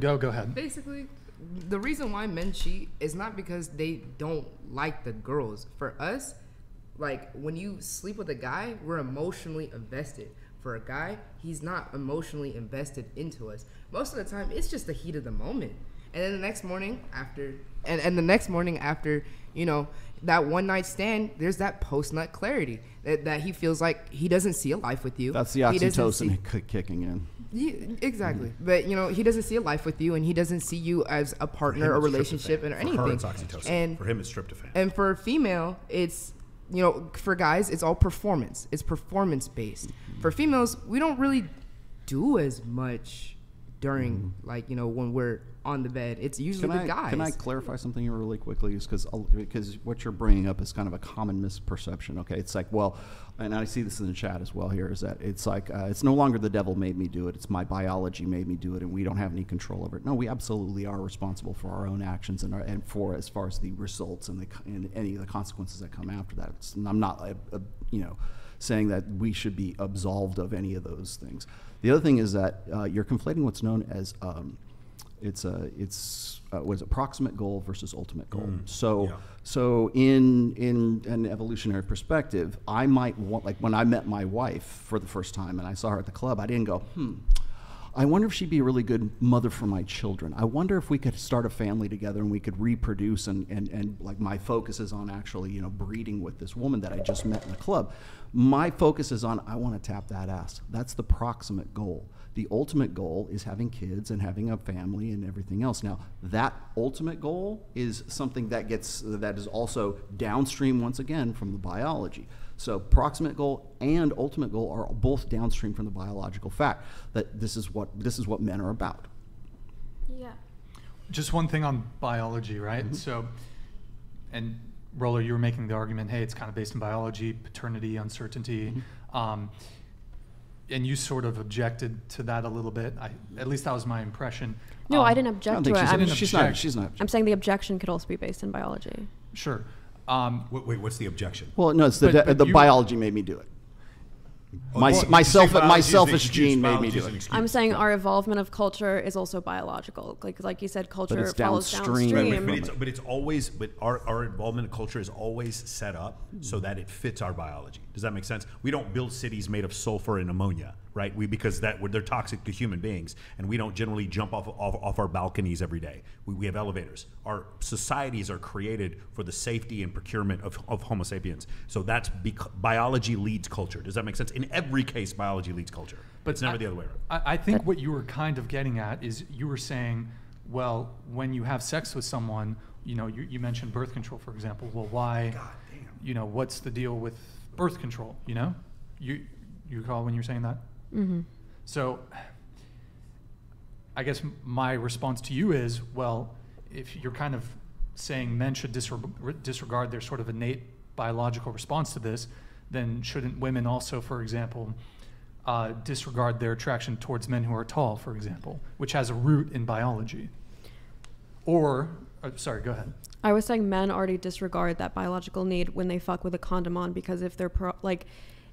Go, go ahead. Basically, the reason why men cheat is not because they don't like the girls. For us, like when you sleep with a guy, we're emotionally invested. For a guy, he's not emotionally invested into us. Most of the time, it's just the heat of the moment. And then the next morning after, and, and the next morning after, you know, that one night stand, there's that post nut clarity that, that he feels like he doesn't see a life with you. That's the oxytocin see- kicking in. yeah, exactly. But you know, he doesn't see a life with you, and he doesn't see you as a partner him, or relationship tryptophan. and or For anything. her, it's oxytocin. And for him, it's tryptophan. and for a female, it's you know, for guys, it's all performance. It's performance based. Mm-hmm. For females, we don't really do as much during mm-hmm. like you know when we're on the bed. It's usually Can the I, guys. can I clarify something here really quickly? Because because what you're bringing up is kind of a common misperception. Okay, it's like well, and I see this in the chat as well. Here is that it's like uh, it's no longer the devil made me do it. It's my biology made me do it, and we don't have any control over it. No, we absolutely are responsible for our own actions and our, and for as far as the results and the and any of the consequences that come after that. It's, I'm not uh, uh, you know saying that we should be absolved of any of those things. The other thing is that uh, you're conflating what's known as um, it's a it's uh, what is it, proximate goal versus ultimate goal. so yeah. so in in an evolutionary perspective, I might want like when I met my wife for the first time and I saw her at the club, I didn't go hmm. I wonder if she'd be a really good mother for my children. I wonder if we could start a family together and we could reproduce and, and, and like my focus is on actually, you know, breeding with this woman that I just met in the club. My focus is on I want to tap that ass. That's the proximate goal. The ultimate goal is having kids and having a family and everything else. Now, that ultimate goal is something that gets that is also downstream once again from the biology. So proximate goal and ultimate goal are both downstream from the biological fact that this is what this is what men are about. Yeah. Just one thing on biology, right? Mm-hmm. So, and Roller, you were making the argument, hey, it's kind of based in biology, paternity, uncertainty. Mm-hmm. Um, and you sort of objected to that a little bit. I, at least that was my impression. No, Um, I didn't I object to think it. she's, I'm, didn't she's not. She's not. I'm saying the objection could also be based in biology. Sure. Um, wait, wait, what's the objection? Well, no, it's the But- but the you- biology made me do it. My, Oh, my, say self, biology my is an selfish excuse, gene made me biology do an it. excuse. I'm saying our involvement of culture is also biological. Like, like you said, culture it's follows downstream. downstream. But, but it's, but it's always, but our, our involvement in culture is always set up so that it fits our biology. Does that make sense? We don't build cities made of sulfur and ammonia, right? We because that they're toxic to human beings, and we don't generally jump off off, off our balconies every day. We, we have elevators. Our societies are created for the safety and procurement of, of Homo sapiens. So that's bec- biology leads culture. Does that make sense? In every case, biology leads culture. But it's never I- the other way around. I, I think what you were kind of getting at is you were saying, well, when you have sex with someone, you know, you, you mentioned birth control, for example. Well, why? You know, what's the deal with birth control? You know, you you recall when you were saying that? Hmm So, I guess my response to you is, well, if you're kind of saying men should disreg- disregard their sort of innate biological response to this, then shouldn't women also, for example, uh, disregard their attraction towards men who are tall, for example, which has a root in biology? Or, uh, sorry, go ahead. I was saying men already disregard that biological need when they fuck with a condom on because if their pro- like,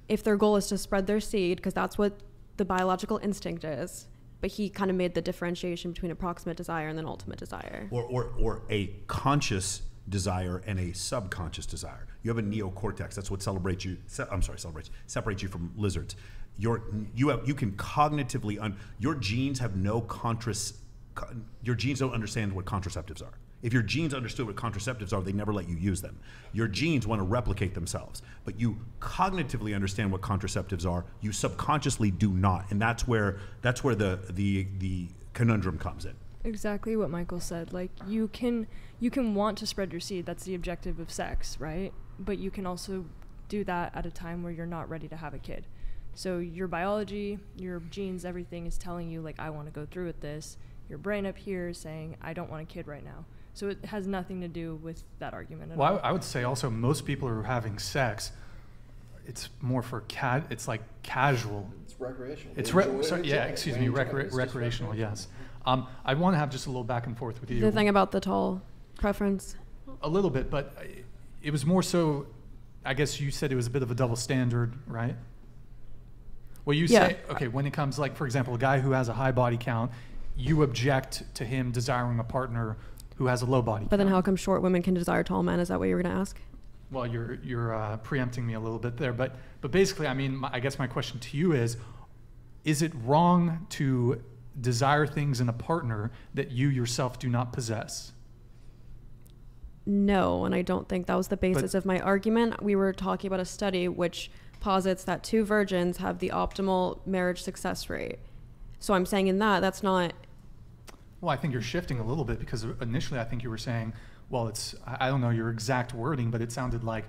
if their goal is to spread their seed, because that's what the biological instinct is. But he kind of made the differentiation between approximate desire and then ultimate desire. or, or, or a conscious desire and a subconscious desire. You have a neocortex. That's what celebrates you. Se- I'm sorry, celebrates separates you from lizards. Your you have you can cognitively un, your genes have no contras. con- Your genes don't understand what contraceptives are. If your genes understood what contraceptives are, they never let you use them. Your genes want to replicate themselves, but you cognitively understand what contraceptives are. You subconsciously do not, and that's where that's where the the the conundrum comes in. exactly what Michael said. Like you can you can want to spread your seed. That's the objective of sex, right? But you can also do that at a time where you're not ready to have a kid. So your biology, your genes, everything is telling you like I want to go through with this. Your brain up here is saying I don't want a kid right now. So it has nothing to do with that argument at Well, all. I, I would say also most people who are having sex, it's more for cat. It's like casual. It's recreational. It's re- sorry, yeah, excuse me, recre- recreational. Yes. Um, I want to have just a little back and forth with you. The thing about the tall preference. a little bit, but it was more so. I guess you said it was a bit of a double standard, right? Well, you Yeah. say okay when it comes like for example, a guy who has a high body count, you object to him desiring a partner who has a low body But then how come short women can desire tall men? Is that what you were going to ask? Well, you're you're uh, preempting me a little bit there, but but basically, I mean, my, I guess my question to you is: Is it wrong to desire things in a partner that you yourself do not possess? No, and I don't think that was the basis of my argument. We were talking about a study which posits that two virgins have the optimal marriage success rate. So I'm saying in that, that's not. Well, I think you're shifting a little bit because initially I think you were saying, well, it's I I don't know your exact wording, but it sounded like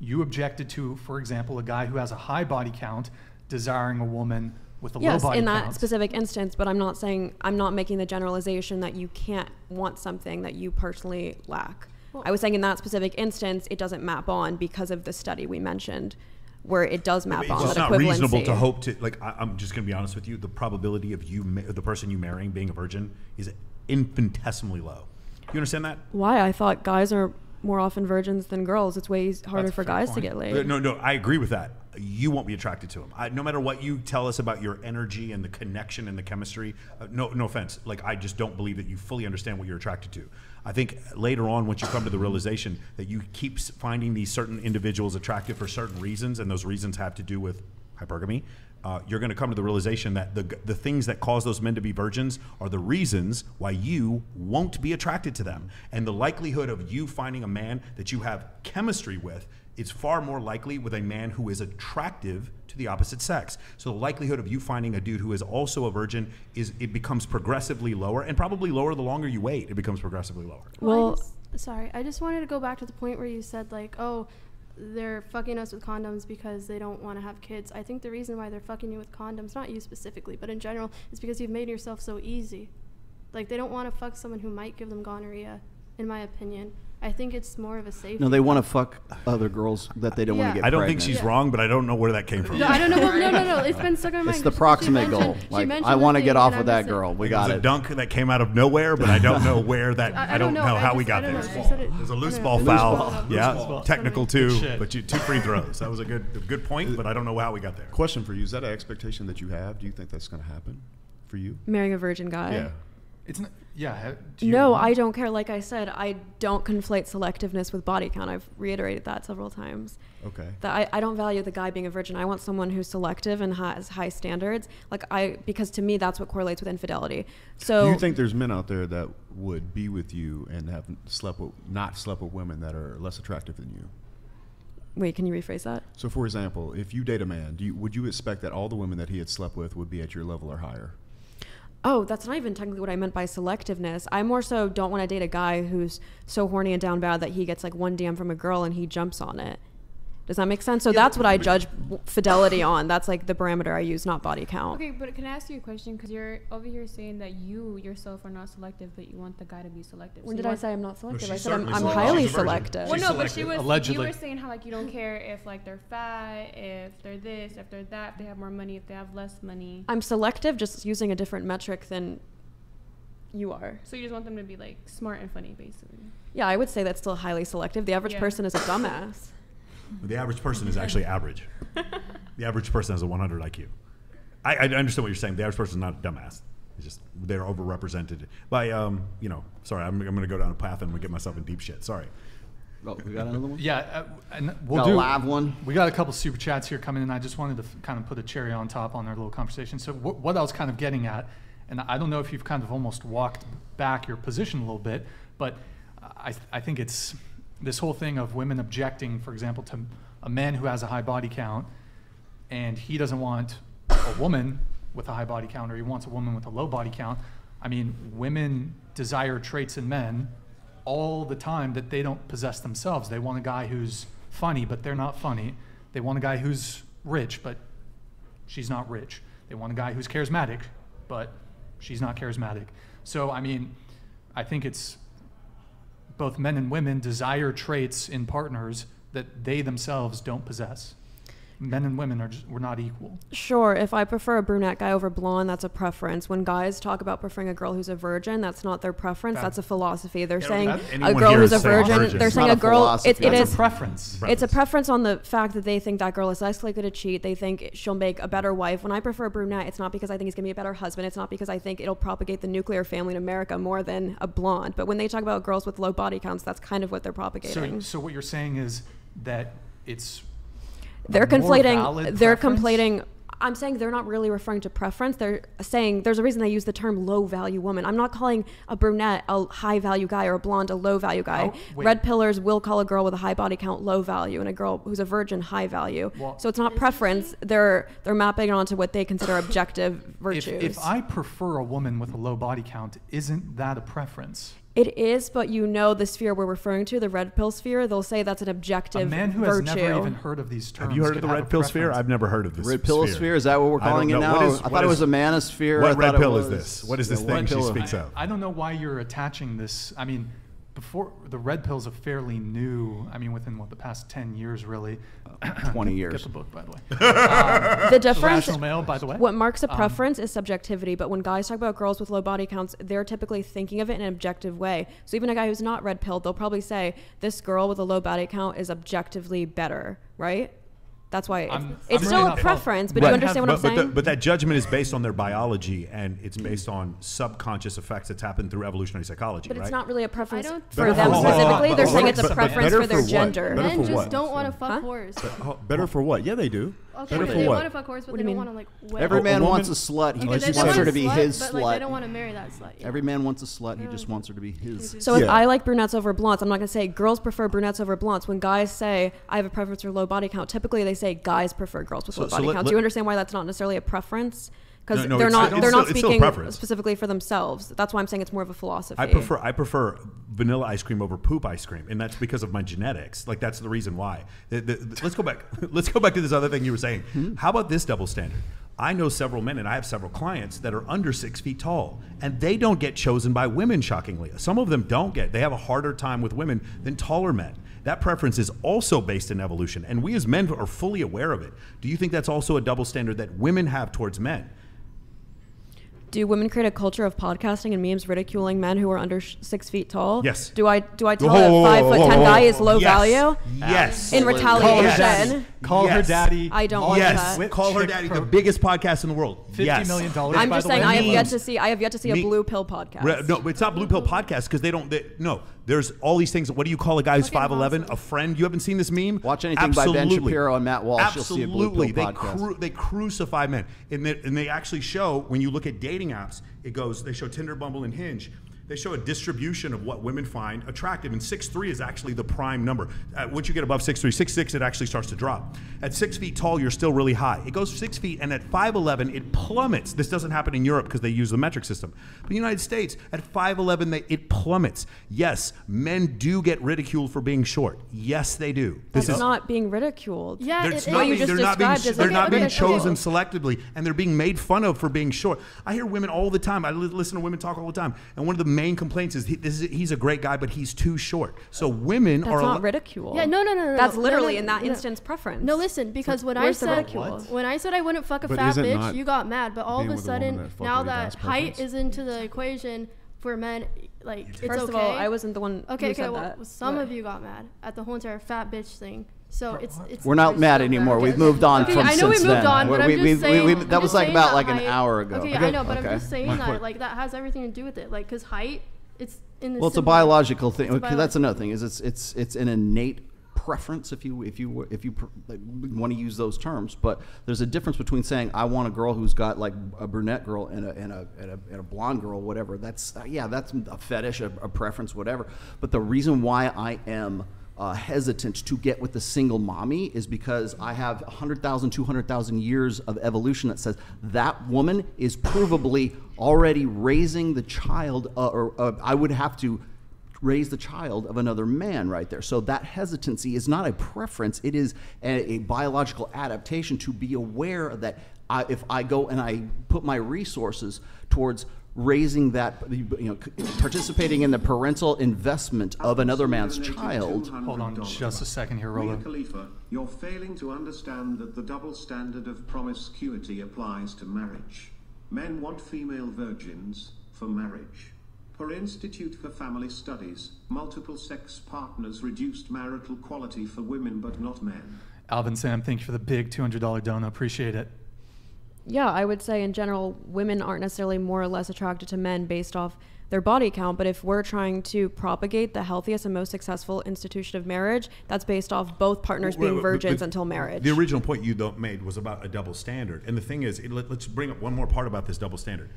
you objected to, for example, a guy who has a high body count desiring a woman with a yes, low body count. Yes, in that specific instance, but I'm not saying I'm not making the generalization that you can't want something that you personally lack. Well- I was saying in that specific instance, it doesn't map on because of the study we mentioned, where it does map It's on just that not reasonable to hope to like. I, I'm just going to be honest with you. The probability of you, the person you marrying, being a virgin is infinitesimally low. You understand that? Why? I thought guys are more often virgins than girls. It's way harder That's for fair guys to get laid. No, no, I agree with that. You won't be attracted to him. I, no matter what you tell us about your energy and the connection and the chemistry. Uh, no, no offense. Like I just don't believe that you fully understand what you're attracted to. I think later on, once you come to the realization that you keep finding these certain individuals attractive for certain reasons, and those reasons have to do with hypergamy, uh, you're going to come to the realization that the the things that cause those men to be virgins are the reasons why you won't be attracted to them, and the likelihood of you finding a man that you have chemistry with is far more likely with a man who is attractive to the opposite sex. So the likelihood of you finding a dude who is also a virgin is it becomes progressively lower, and probably lower the longer you wait. It becomes progressively lower. Well, Well- I just, sorry, I just wanted to go back to the point where you said like, oh, they're fucking us with condoms because they don't want to have kids. I think the reason why they're fucking you with condoms, not you specifically, but in general, is because you've made yourself so easy. Like they don't want to fuck someone who might give them gonorrhea, in my opinion. I think it's more of a safety. No, they want to fuck other girls that they don't want to get I don't pregnant. think she's Yeah. wrong, but I don't know where that came from. No, I don't know. Well, no, no, no. It's been stuck in my mind. It's the 'cause she proximate goal. Like, I want to get off and of that girl. like- We It got was a dunk that came out of nowhere, but I don't know where that. I- I, I don't don't know, know. how I we got there. know. It- There's a loose ball know. foul. Loose ball. Yeah, ball. technical Good too, but you, two free throws. That was a good, good point, uh, but I don't know how we got there. Question for you: Is that an expectation that you have? Do you think that's going to happen for you? Marrying a virgin guy. yeah. It's not, yeah. do you- No, I don't care. Like I said, I don't conflate selectiveness with body count. I've reiterated that several times. Okay. That I, I don't value the guy being a virgin. I want someone who's selective and has high standards. Like I, because to me that's what correlates with infidelity. So Do you think there's men out there that would be with you and have slept with, not slept with women that are less attractive than you? Wait, can you rephrase that? So, for example, if you date a man, do you, would you expect that all the women that he had slept with would be at your level or higher? Oh, that's not even technically what I meant by selectiveness. I more so don't want to date a guy who's so horny and down bad that he gets like one DM from a girl and he jumps on it. Does that make sense? So that's what I judge fidelity on. That's like the parameter I use, not body count. Okay, but can I ask you a question? Because you're over here saying that you yourself are not selective, but you want the guy to be selective. When So did I say I'm not selective? I said I'm, I'm highly She's a virgin. selective. Well, She's no, but she was. allegedly. You were saying how like you don't care if like they're fat, if they're this, if they're that, if they have more money, if they have less money. I'm selective, just using a different metric than you are. So you just want them to be like smart and funny, basically. Yeah, I would say that's still highly selective. The average Yeah. person is a dumbass. The average person is actually average. the average person has a 100 IQ. I, I understand what you're saying. The average person is not a dumbass. It's just they're overrepresented by, um, you know. Sorry, I'm, I'm going to go down a path and I'm going to get myself in deep shit. Sorry. Oh, we got another one. Yeah, uh, and we'll Got a live one? We got a couple super chats here coming in. I just wanted to f- kind of put a cherry on top on our little conversation. So wh- what I was kind of getting at, and I don't know if you've kind of almost walked back your position a little bit, but I, I think it's this whole thing of women objecting, for example, to a man who has a high body count, and he doesn't want a woman with a high body count, or he wants a woman with a low body count. I mean, women desire traits in men all the time that they don't possess themselves. They want a guy who's funny, but they're not funny. They want a guy who's rich, but she's not rich. They want a guy who's charismatic, but she's not charismatic. So, I mean, I think it's both men and women desire traits in partners that they themselves don't possess. Men and women are just we're not equal. Sure, if I prefer a brunette guy over blonde, that's a preference. When guys talk about preferring a girl who's a virgin, that's not their preference. That- that's a philosophy. They're saying a girl who's a virgin. virgin. They're It's saying a a girl. philosophy. It, it That's is a preference. It's a preference on the fact that they think that girl is less likely to cheat. They think she'll make a better wife. When I prefer a brunette, it's not because I think he's going to be a better husband. It's not because I think it'll propagate the nuclear family in America more than a blonde. But when they talk about girls with low body counts, that's kind of what they're So, propagating. so what you're saying is that it's they're conflating. They're preference? conflating. I'm saying they're not really referring to preference. They're saying there's a reason they use the term low value woman. I'm not calling a brunette a high value guy or a blonde a low value guy. Oh. Red pillars will call a girl with a high body count low value and a girl who's a virgin high value. Well- so it's not preference. They're they're mapping it onto what they consider objective If, virtues. if I prefer a woman with a low body count, isn't that a preference? It is, but you know the sphere we're referring to, the red pill sphere. They'll say that's an objective A man who has never even heard of these terms. Have you heard of the red a pill sphere? I've never heard of this. Red pill sphere. Is that what we're calling it now? What is- I what thought it was a manosphere. I What red thought it pill is this? What is this what thing she pill- speaks of? I don't know why you're attaching this. I mean, before the red pill's a fairly new. I mean, within what the past ten years, really. 20 years Get years. the book, by the way. the The difference Rational Male, by the way. What marks a Um, preference is subjectivity, but when guys talk about girls with low body counts, they're typically thinking of it in an objective way. So even a guy who's not red pilled, they'll probably say this girl with a low body count is objectively better, right? That's why it's, I'm- it's I'm still really a preference, but Right. you understand what I'm but, but, saying? the- but that judgment is based on their biology and it's based on subconscious effects that's happened through evolutionary psychology, But right? it's not really a preference don't for them so. specifically. But- They're but- saying it's a but- but preference for their what? gender. Men just don't want to fuck Huh? whores. Oh, better for what? Yeah, they do. Okay, Better but for they what? want to fuck whores, but What they do you don't mean? want to like. wed Every man woman- wants a slut. He Okay, just they wants her want to a be slut, his but, slut. Like, they don't want to marry that slut. yeah. Every man wants a slut. He just oh. wants her to be his. So if Yeah. I like brunettes over blondes, I'm not going to say girls prefer brunettes over blondes. When guys say I have a preference for low body count, typically they say guys prefer girls with So- low so body let- counts. let- Do you understand why that's not necessarily a preference? Because No, no, they're not it's they're still- not it's still a speaking specifically for themselves. That's why I'm saying it's more of a philosophy. I prefer I prefer vanilla ice cream over poop ice cream, and that's because of my genetics. Like that's the reason why. The- the- the- let's go back. Let's go back to this other thing you were saying. Hmm? How about this double standard? I know several men, and I have several clients that are under six feet tall, and they don't get chosen by women. Shockingly, some of them don't get. They have a harder time with women than taller men. That preference is also based in evolution, and we as men are fully aware of it. Do you think that's also a double standard that women have towards men? Do women create a culture of podcasting and memes ridiculing men who are under sh- six feet tall? Yes. Do I do I tell Whoa, whoa, a five whoa, foot whoa, ten whoa, guy is low Yes. value? Yes. In Call her retaliation. daddy. Call her daddy. I don't want yes, that. call her daddy, pro- the biggest podcast in the world. Fifty yes. million dollars. I'm by just the saying way. I have yet to see I have yet to see a blue pill podcast. Re- no, it's not Blue Pill Podcast because they don't. They, no, there's all these things. What do you call a guy who's five eleven? awesome. A friend? You haven't seen this meme? Watch anything by Ben Shapiro and Matt Walsh, you'll see a Blue Absolutely, Pill they cru- they crucify men, and they, and they actually show when you look at dating apps. It goes. They show Tinder, Bumble, and Hinge. They show a distribution of what women find attractive, and six three is actually the prime number. Uh, once you get above six three, six six, it actually starts to drop. At six feet tall, you're still really high. It goes six feet, and at five eleven, it plummets. This doesn't happen in Europe because they use the metric system. But in the United States, at five eleven, they it plummets. Yes, men do get ridiculed for being short. Yes, they do. This That's is not being ridiculed. Yeah, they're not you being, just they're not being, as they're like not being ridicule. chosen selectively, and they're being made fun of for being short. I hear women all the time. I li- listen to women talk all the time, and one of the main complaints is, he, this is he's a great guy, but he's too short. So women That's are not al- ridicule. Yeah, no, no, no, no. That's no, literally no, in that no. instance preference. No, listen, because when I said ridicule? when I said I wouldn't fuck a But fat bitch, you got mad. But all of a with a sudden, that now that height is into the equation for men, like it's First okay. of all, I wasn't the one Okay, who okay. said Well, that. some What? of you got mad at the whole entire fat bitch thing. So it's it's. We're not mad anymore. We've moved on Okay, from I know we since moved then. on, but We- I'm we- just we- we- saying. we- I'm that just was like saying about that like an height- hour ago. Okay, Okay, I know, but I'm just saying that like that has everything to do with it. Like, cause height, it's in the. Well, it's a biological thing. A Okay, that's another thing. Is it's it's it's an innate preference if you if you if you pr- like, want to use those terms. But there's a difference between saying I want a girl who's got like a brunette girl and a and a and a, and a blonde girl, whatever. That's uh, yeah, that's a fetish, a, a preference, whatever. But the reason why I am uh, hesitant to get with a single mommy is because I have 100,000, 200,000 years of evolution that says that woman is provably already raising the child, uh, or uh, I would have to raise the child of another man right there. So that hesitancy is not a preference, it is a, a biological adaptation to be aware that I, if I go and I put my resources towards raising that, you know, participating in the parental investment of another man's child. Hold on just a second here, Mia Rolo. Khalifa, you're failing to understand that the double standard of promiscuity applies to marriage. Men want female virgins for marriage. Per Institute for Family Studies, multiple sex partners reduced marital quality for women but not men. Alvin Sam, thank you for the big $200 donut. Appreciate it. Yeah, I would say in general, women aren't necessarily more or less attracted to men based off their body count. But if we're trying to propagate the healthiest and most successful institution of marriage, that's based off both partners being Well, but- virgins but until marriage. The original point you made was about a double standard, and the thing is, it, let, us bring up one more part about this double standard.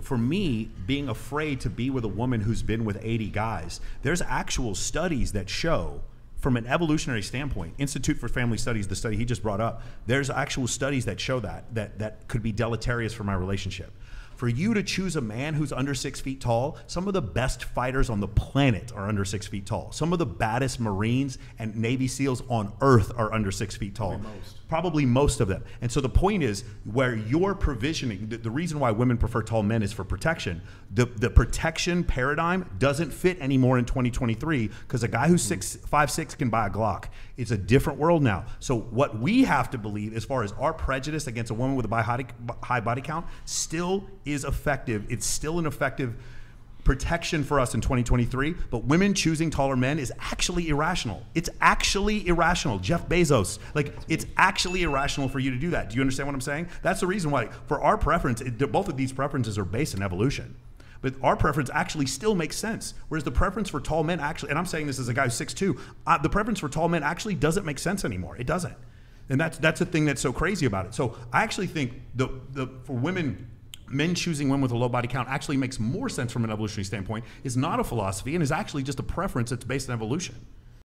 For me, being afraid to be with a woman who's been with 80 guys, there's actual studies that show. From an evolutionary standpoint, Institute for Family Studies, the study he just brought up, there's actual studies that show that that that could be deleterious for my relationship. For you to choose a man who's under six feet tall, some of the best fighters on the planet are under six feet tall. Some of the baddest Marines and Navy SEALs on earth are under six feet tall. Probably most of them. And so the point is where you're provisioning, the, the reason why women prefer tall men is for protection. The, the protection paradigm doesn't fit anymore in 2023 because a guy who's six, five, six can buy a Glock. It's a different world now. So what we have to believe as far as our prejudice against a woman with a high body count still is effective. It's still an effective protection for us in 2023, but women choosing taller men is actually irrational. It's actually irrational. Jeff Bezos, like, it's actually irrational for you to do that. Do you understand what I'm saying? That's the reason why, for our preference, it, both of these preferences are based in evolution. But our preference actually still makes sense. Whereas the preference for tall men actually, and I'm saying this as a guy who's 6'2, uh, the preference for tall men actually doesn't make sense anymore. It doesn't. And that's that's the thing that's so crazy about it. So I actually think the the for women men choosing women with a low body count actually makes more sense from an evolutionary standpoint is not a philosophy and is actually just a preference that's based on evolution